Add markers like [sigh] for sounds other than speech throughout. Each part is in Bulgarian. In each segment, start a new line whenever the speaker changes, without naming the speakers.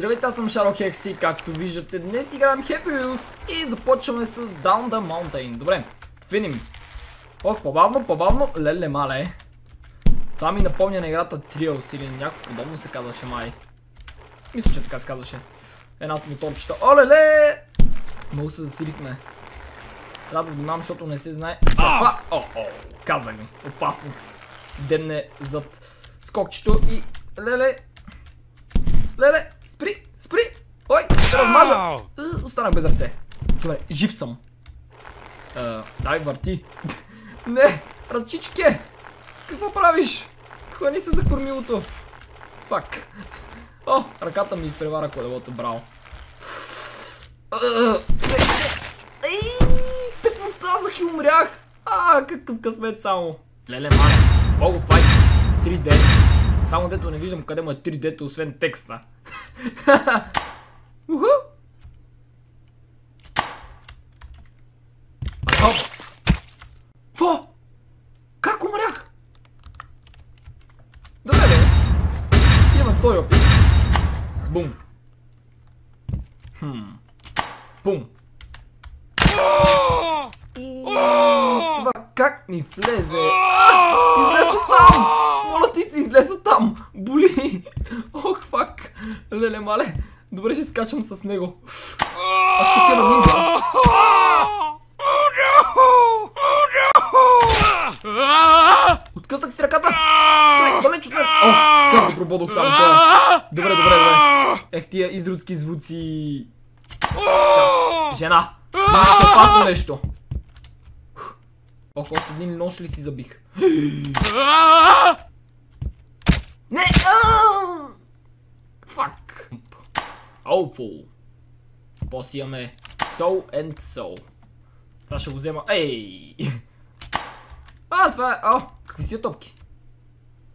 Здравейте, аз съм Шаро Хекси, както виждате днес играем Happy Wheels и започваме с Down the Mountain. Добре, финим. Ох, по-бавно, по-бавно, леле мале. Това ми напомня на играта Trials или някакво подобно се казваше май. Мисля, че така се казваше. Една с моторчета. Олеле! Много се засилихме. Трябва да внимавам, защото не се знае каква... О, о, казах ми. Опасност. Демне зад скокчето и... Леле! Леле! Спри! Спри! Ой! Се размажа! Е, останах без ръце. Добре, жив съм. Е, дай, върти. [laughs] Не! Ръчичке! Какво правиш? Хвани се за кормилото. Фак. О, ръката ми изпревара колелото, браво. Ей, тъкмо стразах и умрях. А, какъв късмет само. Леле, мане. Бого файт. 3D. Само дето не виждам къде му е 3D-то, освен текста. [laughs] Уху! Хоп! Фо! Как умрях? Добре. Имаме втори опит. Бум. Хм. Бум. Това как ми влезе? Излез от там! Моля ти си, излез от там! Боли! Ох, фак! Леле, мале! Добре, ще скачам с него. Е. Откъснах си ръката! Стой, далеч от мен! О, така прободох само. Добре, добре, добре. Ех, тия изрудски звуци. Жена! Жена се опасно нещо. Ох, още един нож ли си забих? Не! Фак! Awful. После имаме Soul and Soul. Това ще го взема. Ей! [laughs] А, това е... О, какви си топки?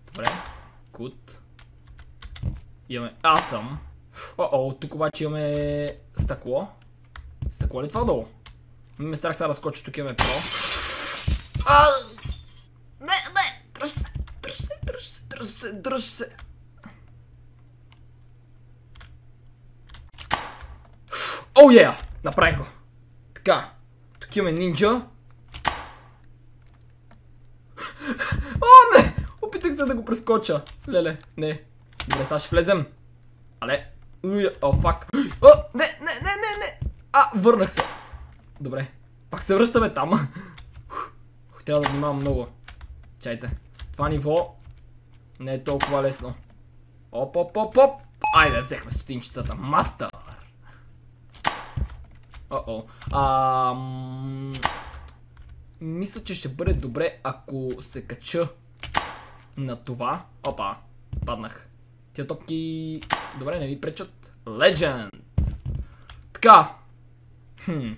Добре. Good. Имаме... Аз съм. О-о, тук обаче имаме стъкло. Стъкло ли това долу? Ме страх сега да скоча, тук имаме про. А! Не, не! Дръж се! Дръж се, дръж се, дръж се! Оу, oh, yeah! Направих го! Така. Тук имаме нинджа. О, не! Опитах се да го прескоча. Леле, не. Добре, сега ще влезем. Але. О, фак. О, не, не, не, не, не. А, върнах се. Добре. Пак се връщаме там. Трябва да внимавам много. Чайте. Това ниво не е толкова лесно. Оп, оп, оп, оп. Айде, взехме стотинчицата. Мастър. О-о. Ам... Мисля, че ще бъде добре, ако се кача на това. Опа, паднах. Тия топки... Добре, не ви пречат. Legend! Така. Хм.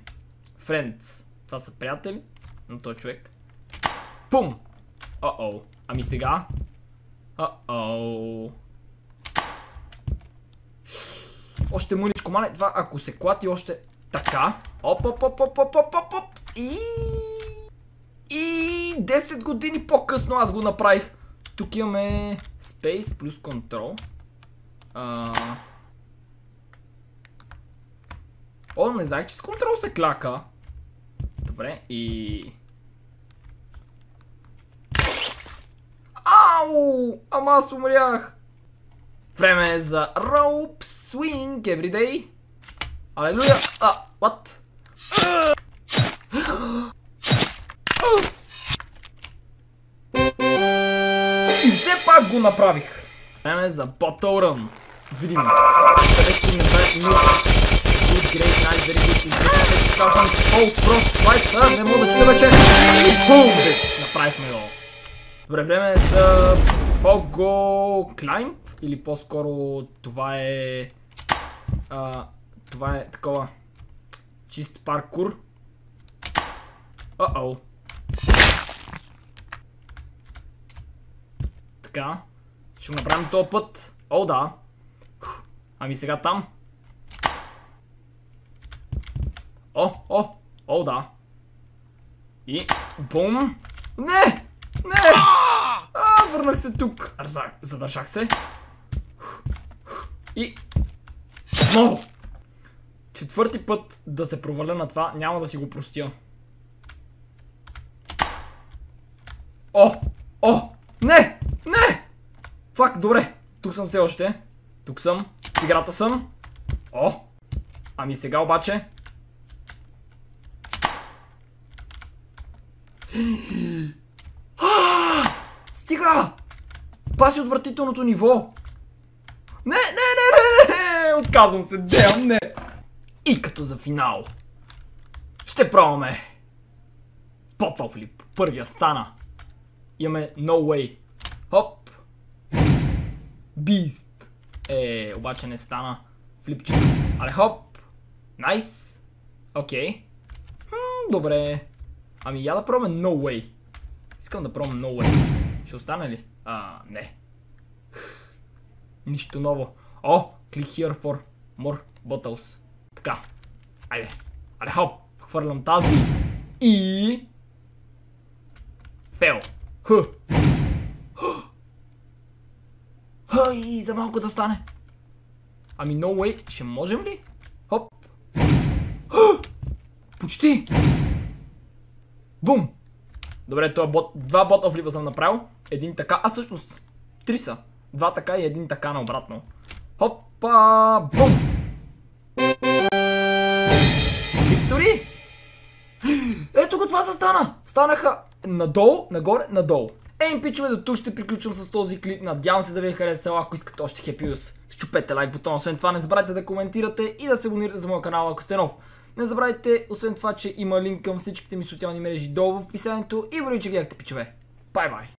Friends. Това са приятели на този човек. Пум! О-о. Ами сега? О-о. Още мъничко, мале. Това, ако се клати още така. Оп, оп, оп, оп, оп, оп, оп, оп. И... И 10 години по-късно аз го направих. Тук имаме Space плюс Control. А... О, не знаех, че с Control се кляка. Добре, и... Ау! Ама аз умрях! Време е за Rope Swing Everyday. Алелуя! А, what? И все пак го направих! Време е за Bottle Run. Видим. Дай минута? Good, great, nice, very good, казвам, oh, pro, fight, не мога да чуя вече. Бум! Направихме го. Добре, време е за Pogo Climb. Или по-скоро това е... А, това е такова... Чист паркур. О-о. Така. Ще направим този път. О, да. Ами сега там. О, о, о, да. И бум. Не! Не! Върнах се тук. Задържах се. И Отново! Четвърти път да се проваля на това, няма да си го простя. О! О! Не! Не! Фак, добре. Тук съм все още. Тук съм. В играта съм. О! Ами сега обаче... Стига! Паси отвратителното ниво! Не, не, не, не, не! Отказвам се, дем, не! И като за финал. Ще пробваме. Потофлип. Първия стана. Имаме No Way. Хоп. Beast. Е, обаче не стана. Флипчето. Але хоп. Найс. Окей. Добре. Ами я да пробваме No Way. Искам да пробвам No Way. Ще остане ли? А, не. Нищо ново. О, click here for more bottles. Така. Айде. Айде хоп. Хвърлям тази. И... Фейл. Хъ. Хъй, за малко да стане. Ами no way, ще можем ли? Хоп. Хъ! Почти. Бум. Добре, това бот, два бота флипа съм направил. Един така, а всъщност три са. Два така и един така наобратно. Хопа, бум. Виктори! Ето го това се стана! Станаха надолу, нагоре, надолу. Ей, пичове, до тук ще приключвам с този клип. Надявам се да ви е харесал. Ако искате още хепиус, щупете лайк бутона. Освен това, не забравяйте да коментирате и да се абонирате за моя канал, ако сте нов. Не забравяйте, освен това, че има линк към всичките ми социални мрежи долу в описанието и благодаря, че гледахте, пичове. Бай-бай!